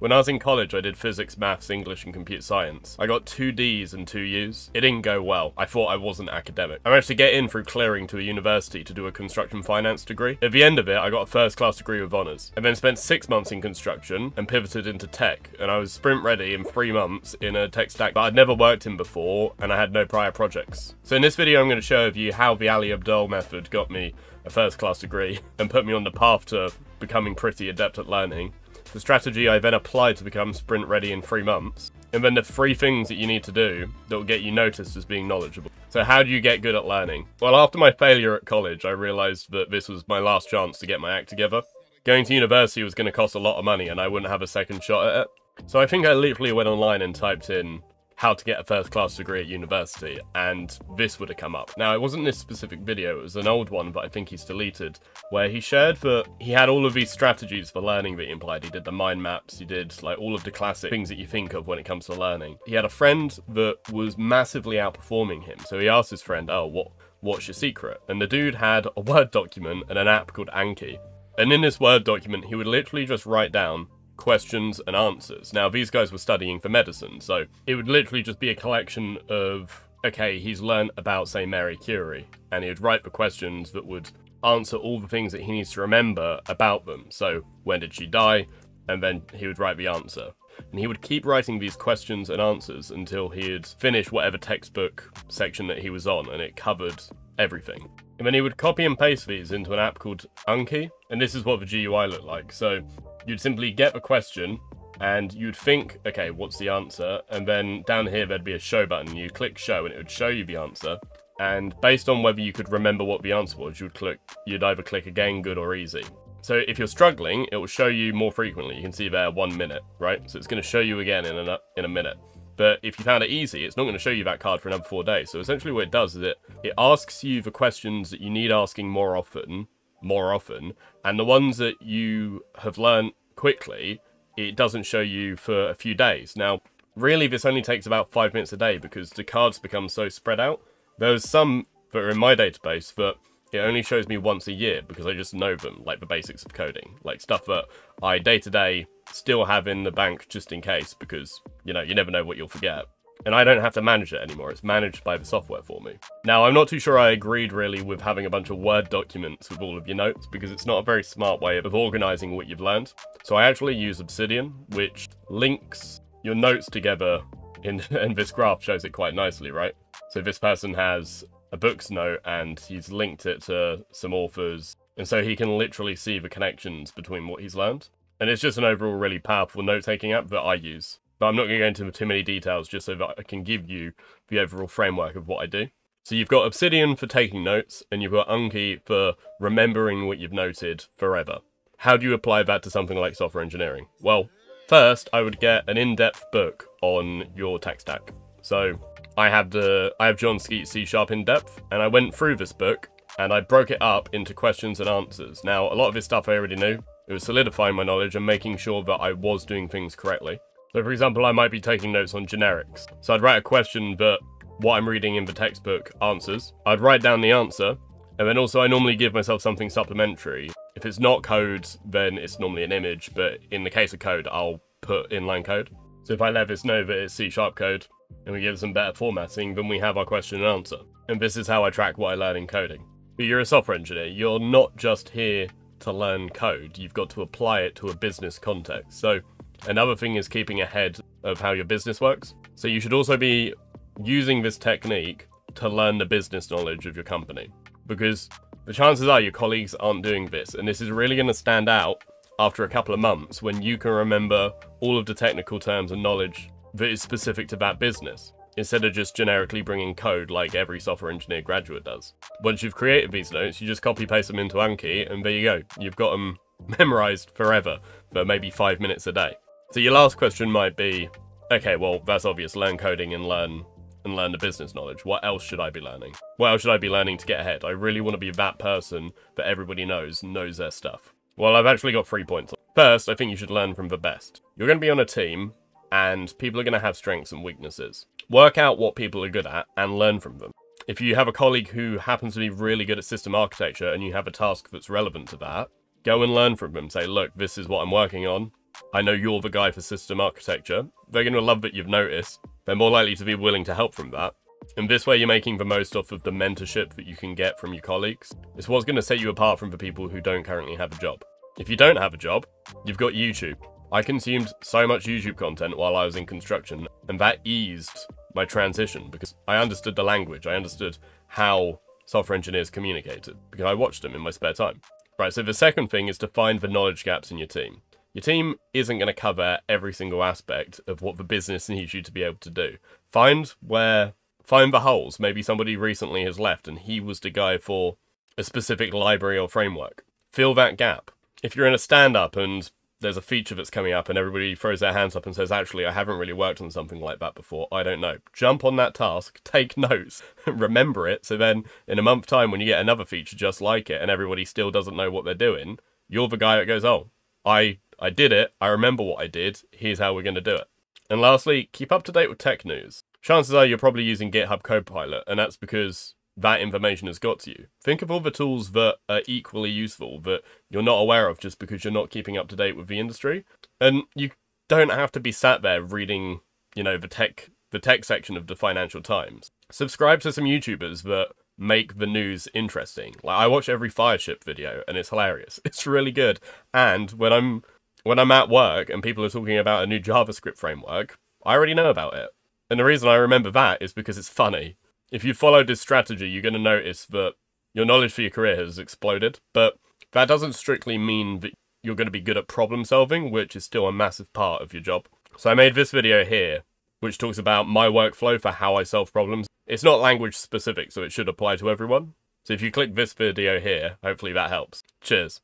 When I was in college, I did physics, maths, English, and computer science. I got two Ds and two U's. It didn't go well. I thought I wasn't academic. I managed to get in through clearing to a university to do a construction finance degree. At the end of it, I got a first class degree with honours. I then spent six months in construction and pivoted into tech, and I was sprint ready in three months in a tech stack that I'd never worked in before, and I had no prior projects. So in this video, I'm going to show you how the Ali Abdaal method got me a first class degree and put me on the path to becoming pretty adept at learning. The strategy I then applied to become sprint ready in three months. And then the three things that you need to do that will get you noticed as being knowledgeable. So how do you get good at learning? Well, after my failure at college, I realised that this was my last chance to get my act together. Going to university was going to cost a lot of money and I wouldn't have a second shot at it. So I think I literally went online and typed in how to get a first class degree at university, and this would have come up. Now, it wasn't this specific video, it was an old one, but I think he's deleted, where he shared that he had all of these strategies for learning that he implied. He did the mind maps, he did like all of the classic things that you think of when it comes to learning. He had a friend that was massively outperforming him, so he asked his friend, oh, what, what's your secret? And the dude had a Word document and an app called Anki. And in this Word document, he would literally just write down questions and answers. Now, these guys were studying for medicine, so it would literally just be a collection of, okay, he's learned about, say, Mary Curie, and he would write the questions that would answer all the things that he needs to remember about them. So, when did she die? And then he would write the answer. And he would keep writing these questions and answers until he had finished whatever textbook section that he was on, and it covered everything. And then he would copy and paste these into an app called Anki, and this is what the GUI looked like. So you'd simply get a question and you'd think, okay, what's the answer? And then down here there'd be a show button. You click show and it would show you the answer. And based on whether you could remember what the answer was, you'd click you'd either click again, good or easy. So if you're struggling, it will show you more frequently. You can see there one minute, right? So it's going to show you again in a, in a minute. But if you found it easy, it's not going to show you that card for another four days. So essentially what it does is it, it asks you the questions that you need asking more often, more often, and the ones that you have learned quickly, it doesn't show you for a few days. Now, really, this only takes about five minutes a day because the cards become so spread out. There's some that are in my database that it only shows me once a year because I just know them, like the basics of coding, like stuff that I day to day still have in the bank just in case because, you know, you never know what you'll forget and I don't have to manage it anymore. It's managed by the software for me. Now, I'm not too sure I agreed really with having a bunch of Word documents with all of your notes because it's not a very smart way of organizing what you've learned. So I actually use Obsidian, which links your notes together in, and this graph shows it quite nicely, right? So this person has a book's note and he's linked it to some authors, and so he can literally see the connections between what he's learned. And it's just an overall really powerful note-taking app that I use. But I'm not going to go into too many details just so that I can give you the overall framework of what I do. So you've got Obsidian for taking notes, and you've got Anki for remembering what you've noted forever. How do you apply that to something like software engineering? Well, first I would get an in-depth book on your tech stack. So I have the I have Jon Skeet's C Sharp in depth, and I went through this book and I broke it up into questions and answers. Now a lot of this stuff I already knew. It was solidifying my knowledge and making sure that I was doing things correctly. So for example, I might be taking notes on generics. So I'd write a question that what I'm reading in the textbook answers. I'd write down the answer, and then also I normally give myself something supplementary. If it's not code, then it's normally an image, but in the case of code, I'll put inline code. So if I let this know that it's C-sharp code, and we give some better formatting, then we have our question and answer. And this is how I track what I learn in coding. But you're a software engineer, you're not just here to learn code, you've got to apply it to a business context. So Another thing is keeping ahead of how your business works. So you should also be using this technique to learn the business knowledge of your company. Because the chances are your colleagues aren't doing this, and this is really going to stand out after a couple of months when you can remember all of the technical terms and knowledge that is specific to that business, instead of just generically bringing code like every software engineer graduate does. Once you've created these notes, you just copy paste them into Anki, and there you go. You've got them memorized forever for maybe five minutes a day. So your last question might be, okay, well, that's obvious. Learn coding and learn and learn the business knowledge. What else should I be learning? What else should I be learning to get ahead? I really want to be that person that everybody knows, knows their stuff. Well, I've actually got three points. First, I think you should learn from the best. You're going to be on a team, and people are going to have strengths and weaknesses. Work out what people are good at and learn from them. If you have a colleague who happens to be really good at system architecture and you have a task that's relevant to that, go and learn from them. Say, look, this is what I'm working on I know you're the guy for system architecture. They're going to love that you've noticed. They're more likely to be willing to help from that. And this way you're making the most off of the mentorship that you can get from your colleagues. It's what's going to set you apart from the people who don't currently have a job. If you don't have a job, you've got YouTube. I consumed so much YouTube content while I was in construction, and that eased my transition because I understood the language. I understood how software engineers communicated because I watched them in my spare time. Right, so the second thing is to find the knowledge gaps in your team. Your team isn't going to cover every single aspect of what the business needs you to be able to do. Find where, find the holes. Maybe somebody recently has left and he was the guy for a specific library or framework. Fill that gap. If you're in a stand up and there's a feature that's coming up and everybody throws their hands up and says, actually, I haven't really worked on something like that before. I don't know. Jump on that task, take notes, remember it. So then in a month time, when you get another feature just like it and everybody still doesn't know what they're doing, you're the guy that goes, oh, I, I did it. I remember what I did. Here's how we're going to do it. And lastly, keep up to date with tech news. Chances are you're probably using GitHub Copilot, and that's because that information has got to you. Think of all the tools that are equally useful that you're not aware of just because you're not keeping up to date with the industry. And you don't have to be sat there reading, you know, the tech the tech section of the Financial Times. Subscribe to some YouTubers that make the news interesting. Like I watch every Fireship video and it's hilarious. It's really good. And when I'm when I'm at work and people are talking about a new JavaScript framework, I already know about it. And the reason I remember that is because it's funny if you followed this strategy, you're going to notice that your knowledge for your career has exploded. But that doesn't strictly mean that you're going to be good at problem solving, which is still a massive part of your job. So I made this video here, which talks about my workflow for how I solve problems. It's not language specific, so it should apply to everyone. So if you click this video here, hopefully that helps. Cheers.